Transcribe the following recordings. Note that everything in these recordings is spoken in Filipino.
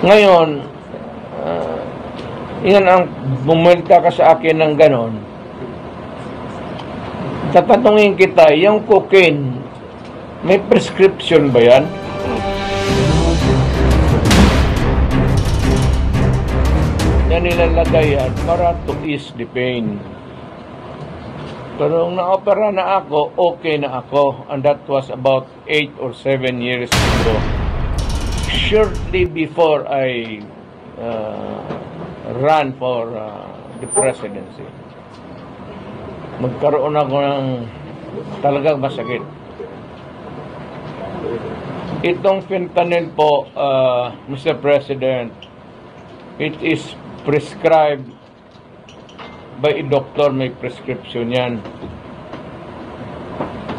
Ngayon, ah, yan ang bumulta ka sa akin ng ganon. Tatanungin kita, yung cocaine, may prescription ba yan? Yan nilalagay yan para to ease the pain. Pero nung na-opera na ako, okay na ako. And that was about 8 or 7 years ago. Shortly before I uh, ran for uh, the presidency. Magkaroon ako ng talagang masakit. Itong fentanyl po, uh, Mr. President, it is prescribed by a doctor, may prescription yan.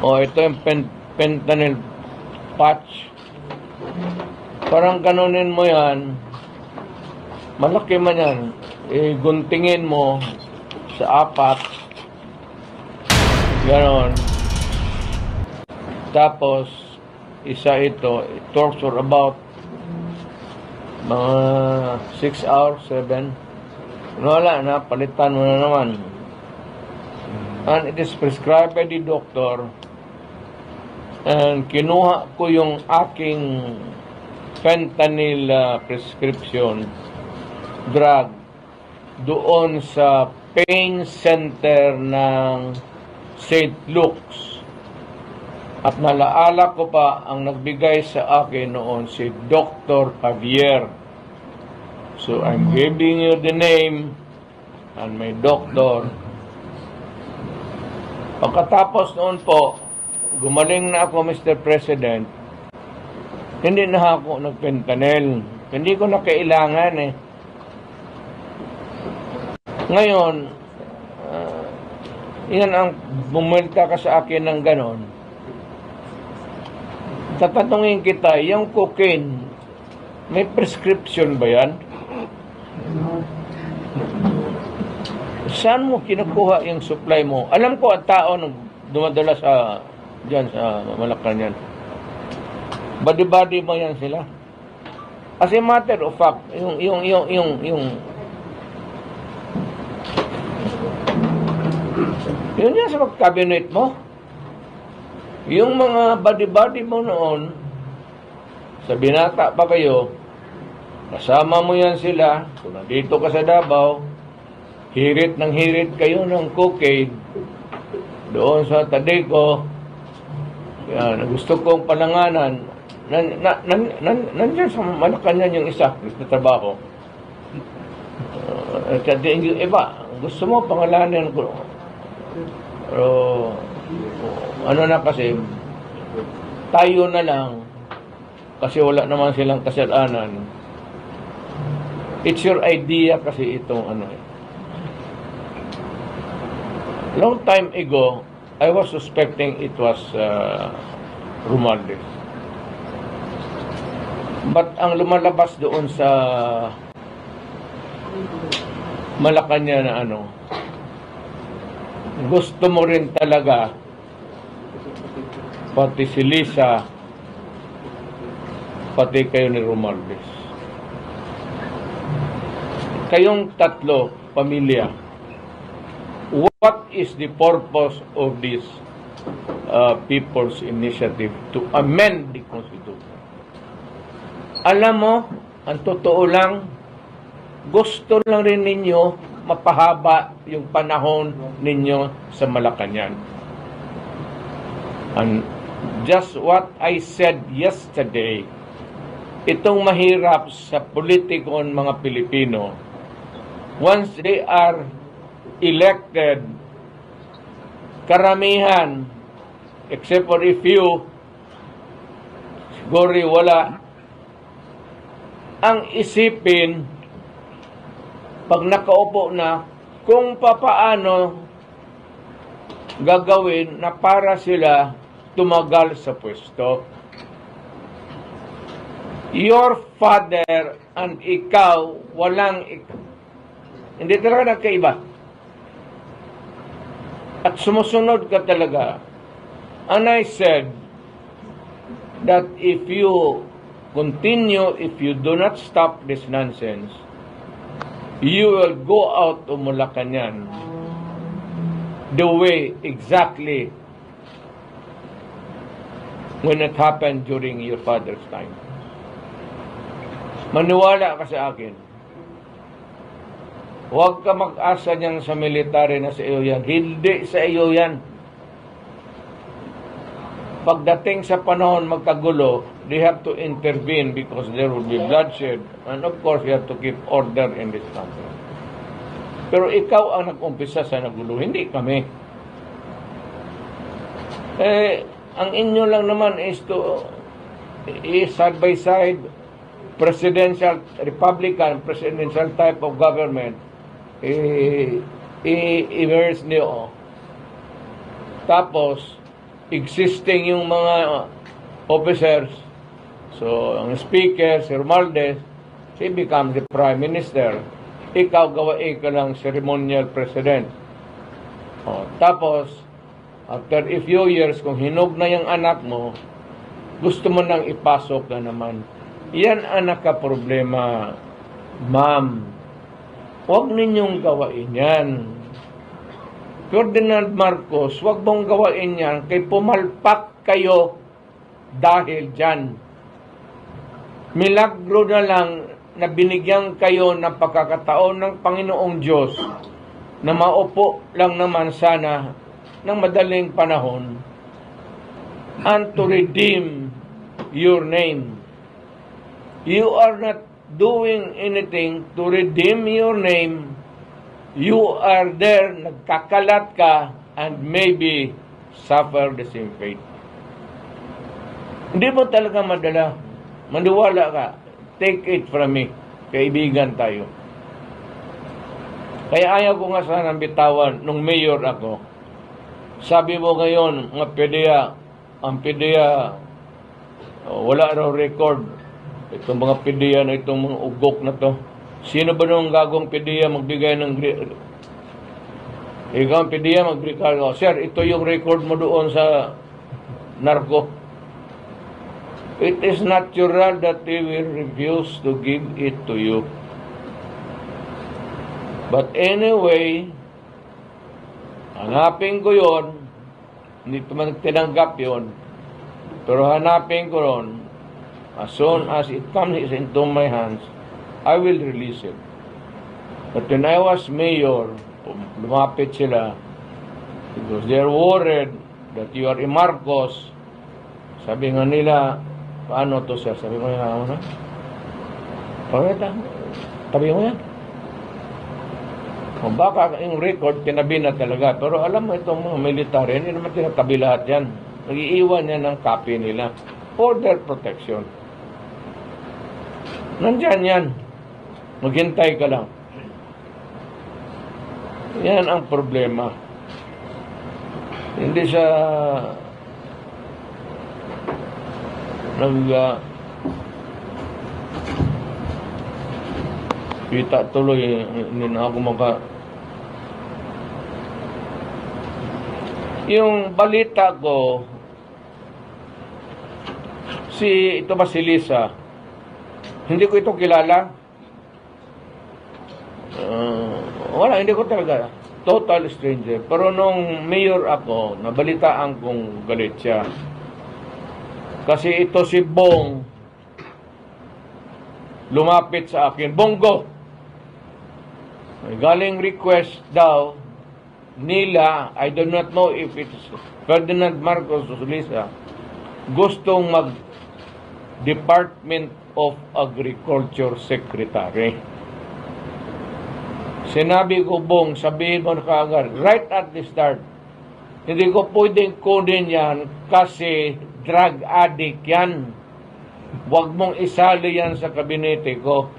O ito yung fentanyl patch. Parang ganunin mo yan, malaki man yan, eh, guntingin mo sa apat, ganon. Tapos, isa ito, it talks for about mga 6 hours, 7. Wala na, palitan mo na naman. And it is prescribed by the doctor. And kinuha ko yung aking fentanyl uh, prescription drug doon sa pain center ng St. Luke's. At nalaala ko pa ang nagbigay sa akin noon si Dr. Javier. So I'm giving you the name and my doctor. Pagkatapos noon po, gumaling na ako Mr. President, hindi na ako nagpentanel. Hindi ko na kailangan eh. Ngayon, ah, yan ang bumulta ka sa akin ng ganon. Tatanungin kita, yung cocaine, may prescription ba yan? Saan mo kinukuha yung supply mo? Alam ko ang tao nung dumadala sa diyan sa Malacanang. Body-body mo yan sila. As a matter of fact, yung yung yung yung yung yun yan sa cabinet mo. Yung mga body-body mo noon, sa binata pa kayo, kasama mo yan sila, kung nandito ka sa Davao, hirit ng hirit kayo ng cocaine, doon sa Tadeco, yan, gusto kong palanganan, nan, na, nan, nan, nandiyan sa Malacanang yung isa, gusto trabaho. Uh, at yung iba, gusto mo pangalanan ko. Pero, ano na kasi, tayo na lang, kasi wala naman silang kasalanan. It's your idea kasi itong ano eh. Long time ago, I was suspecting it was uh, Romualdez. But ang lumalabas doon sa Malacanang na ano, gusto mo rin talaga pati si Lisa pati kayo ni Romualdez. Kayong tatlo, pamilya, what is the purpose of this uh, people's initiative to amend the Constitution? Alam mo, ang totoo lang, gusto lang rin ninyo mapahaba yung panahon ninyo sa Malacanang. And just what I said yesterday, itong mahirap sa politikon mga Pilipino, once they are elected, karamihan, except for a few, siguro wala, ang isipin, pag nakaupo na, kung papaano gagawin na para sila tumagal sa pwesto. Your father and ikaw, walang ik- hindi talaga nagkaiba. At sumusunod ka talaga. And I said that if you continue if you do not stop this nonsense, you will go out of Malacanang the way exactly when it happened during your father's time. Maniwala ka sa akin. Huwag ka mag-asa niyan sa military na sa iyo yan. Hindi sa iyo yan. Pagdating sa panahon magkagulo, they have to intervene because there will be bloodshed. And of course, you have to keep order in this country. Pero ikaw ang nag-umpisa sa nagulo, hindi kami. Eh, ang inyo lang naman is to is side by side presidential republican presidential type of government eh, i-immerse niyo tapos existing yung mga officers so ang speaker si Romualdez he becomes the prime minister ikaw gawain ka lang ceremonial president oh, tapos After a few years, kung hinog na yung anak mo, gusto mo nang ipasok na naman. Yan ang nakaproblema, ma'am. Huwag ninyong gawain yan. Ferdinand Marcos, huwag mong gawain yan kay pumalpak kayo dahil dyan. Milagro na lang na binigyan kayo ng pagkakataon ng Panginoong Diyos na maupo lang naman sana ng madaling panahon and to redeem your name. You are not doing anything to redeem your name. You are there, nagkakalat ka, and maybe suffer the same fate. Hindi mo talaga madala. Maniwala ka. Take it from me. Kaibigan tayo. Kaya ayaw ko nga sana bitawan nung mayor ako sabi mo ngayon, mga PDEA, ang PDEA, oh, wala raw record. Itong mga PDEA na itong mga ugok na to. Sino ba nung gagong PDEA magbigay ng ikaw ang PDEA magbigay ko, Sir, ito yung record mo doon sa narco. It is natural that they will refuse to give it to you. But anyway, Hanapin ko yon hindi man tinanggap yon pero hanapin ko ron, as soon as it comes into my hands, I will release it. But when I was mayor, lumapit sila because they're worried that you are a Marcos. Sabi nga nila, paano to sir? Sabi ko nga, ano na? Pagkita, tabi mo yan. Kung baka yung record, tinabi na talaga. Pero alam mo itong mga military, hindi naman tinatabi lahat yan. Nag-iiwan yan ng copy nila. For their protection. Nandyan yan. Maghintay ka lang. Yan ang problema. Hindi siya nag uh, kita tuloy hindi na ako maka Yung balita ko, si, ito ba si Lisa? Hindi ko ito kilala. Uh, wala, hindi ko talaga. Total stranger. Pero nung mayor ako, nabalitaan kong galit siya. Kasi ito si Bong, lumapit sa akin, Bonggo, may galing request daw nila, I do not know if it's Ferdinand Marcos o Lisa, gustong mag Department of Agriculture Secretary. Sinabi ko, Bong, sabihin mo na kaagad, right at the start, hindi ko pwedeng kunin yan kasi drug addict yan. Huwag mong isali yan sa kabinete ko.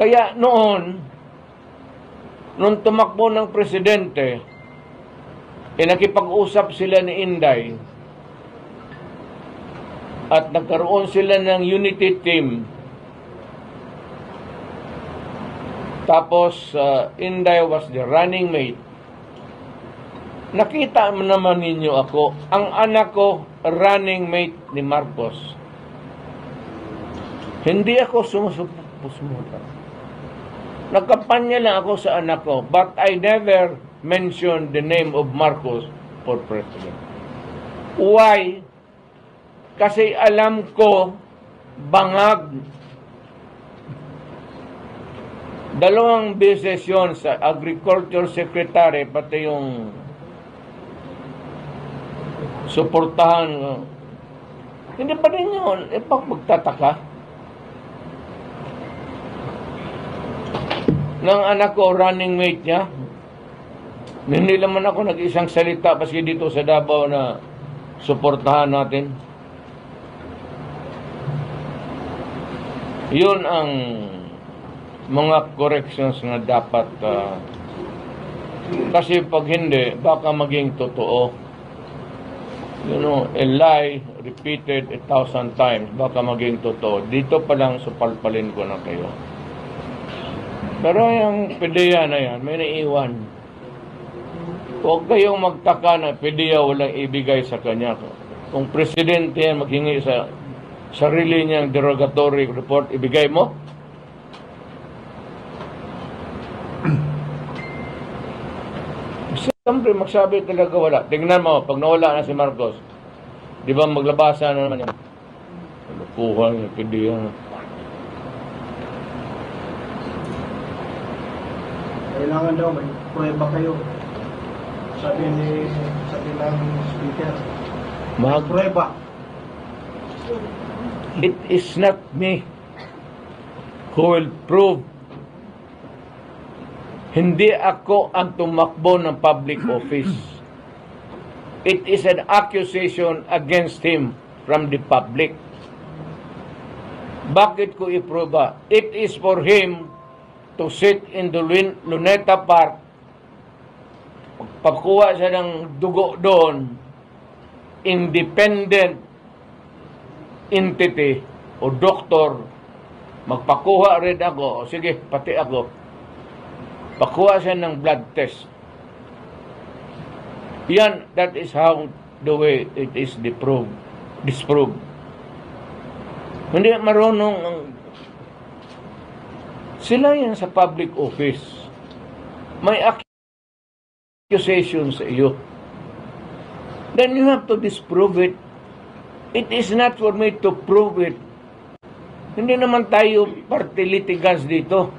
Kaya noon, nung tumakbo ng presidente, eh nakipag-usap sila ni Inday at nagkaroon sila ng unity team. Tapos, uh, Inday was the running mate. Nakita naman ninyo ako, ang anak ko, running mate ni Marcos. Hindi ako sumusuporta. Nagkampanya lang ako sa anak ko, but I never mentioned the name of Marcos for president. Why? Kasi alam ko, bangag. Dalawang beses yun sa Agriculture Secretary, pati yung suportahan. Hindi pa rin yun. E pag magtataka. Ng anak ko, running mate niya. Hindi naman ako nag-isang salita paski dito sa Davao na suportahan natin. Yun ang mga corrections na dapat ah, kasi pag hindi, baka maging totoo. You know, a lie repeated a thousand times, baka maging totoo. Dito pa lang supalpalin ko na kayo. Pero yung PDEA na yan, may naiwan. Huwag kayong magtaka na PDEA walang ibigay sa kanya. Kung presidente yan maghingi sa sarili niyang derogatory report, ibigay mo? Siyempre, magsabi talaga wala. Tingnan mo, pag nawala na si Marcos, di ba maglabasa na naman yung Lupuhan, yung PDEA. Kailangan daw may prueba kayo. Sabi ni sabi ng speaker. Mag Prueba. It is not me who will prove hindi ako ang tumakbo ng public office. It is an accusation against him from the public. Bakit ko iproba? It is for him to sit in the Lun- Luneta Park, pagpakuha siya ng dugo doon, independent entity o doktor, magpakuha rin ako, sige, pati ako, pakuha siya ng blood test. Yan, that is how the way it is disproved. disproved. Hindi marunong ang sila yan sa public office. May accusation sa iyo. Then you have to disprove it. It is not for me to prove it. Hindi naman tayo party litigants dito.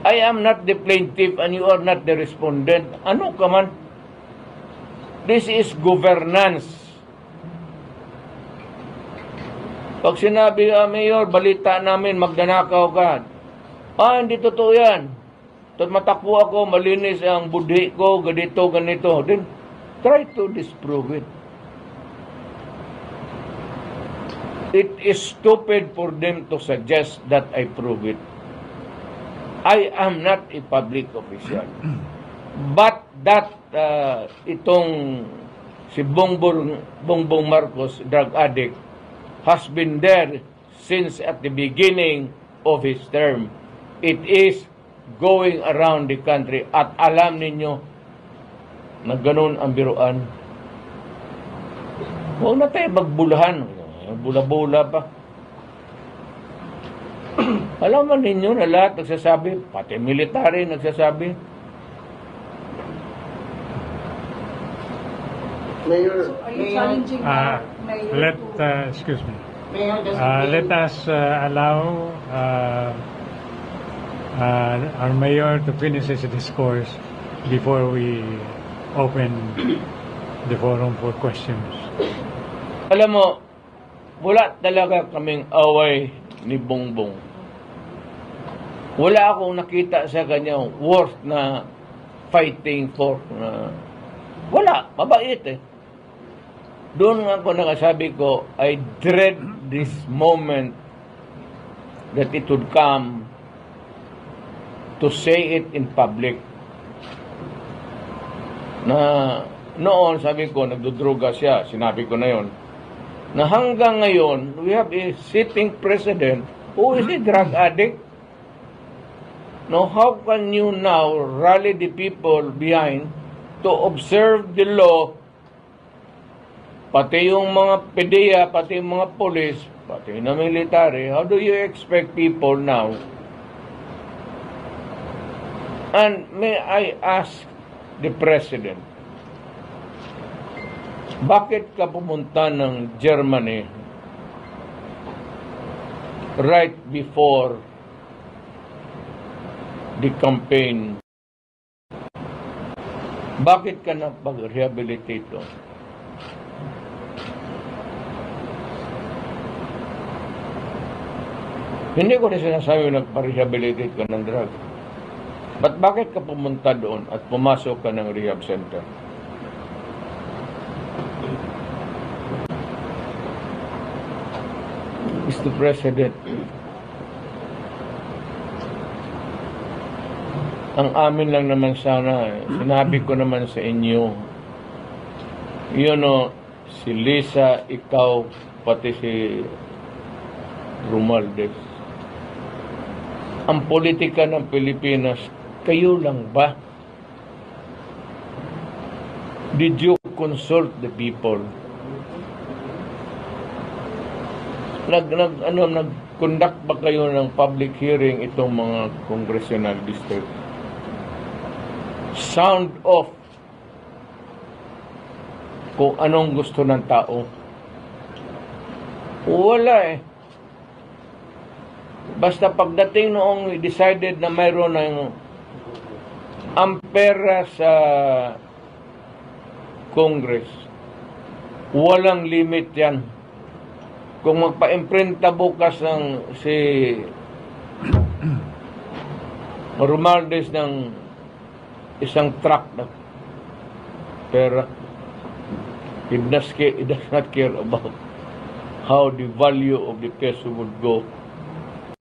I am not the plaintiff and you are not the respondent. Ano ka man? This is governance. Pag sinabi, ah, Mayor, balita namin, magdanakaw ka. Ah, hindi totoo yan. Tot matakbo ako, malinis ang budhi ko, ganito, ganito. Then, try to disprove it. It is stupid for them to suggest that I prove it. I am not a public official. But that uh, itong si Bongbong, Bongbong Marcos, drug addict, has been there since at the beginning of his term. It is going around the country at alam ninyo na ganun ang biruan. Huwag na tayo magbulahan. Bula-bula pa. Alam man ninyo na lahat nagsasabi, pati military nagsasabi, Mayor, So are you Mayor, challenging Uh, mayor let, uh, excuse me. Mayor, Uh, let us uh, allow uh, uh, our mayor to finish his discourse before we open the forum for questions. Alam mo, wala talaga kaming away ni Bongbong. Wala akong nakita sa kanya worth na fighting for. Na, wala, mabait eh. Doon nga ako nakasabi ko, I dread this moment that it would come to say it in public. Na noon, sabi ko, nagdudruga siya. Sinabi ko na yon na hanggang ngayon, we have a sitting president who is a drug addict. Now, how can you now rally the people behind to observe the law, pati yung mga PDEA, pati yung mga polis, pati na military, how do you expect people now? And may I ask the President, bakit ka pumunta ng Germany right before the campaign? Bakit ka na pag-rehabilitate doon? Hindi ko rin sinasabi nagpa-rehabilitate ka ng drug. But bakit ka pumunta doon at pumasok ka ng rehab center? Mr. President, ang amin lang naman sana, eh, sinabi ko naman sa inyo, yun o, si Lisa, ikaw, pati si Romualdez. Ang politika ng Pilipinas, kayo lang ba? Did you consult the people? Nag, nag, ano, nag-conduct ba kayo ng public hearing itong mga congressional district? Sound off kung anong gusto ng tao. Wala eh. Basta pagdating noong decided na mayroon ng ampera sa Congress, walang limit yan. Kung magpa-imprinta bukas ng si Romualdez ng isang truck na. Pera, he does, not care about how the value of the peso would go